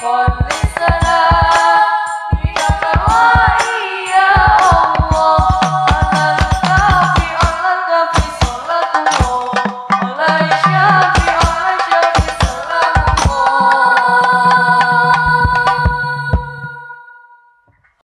Bye.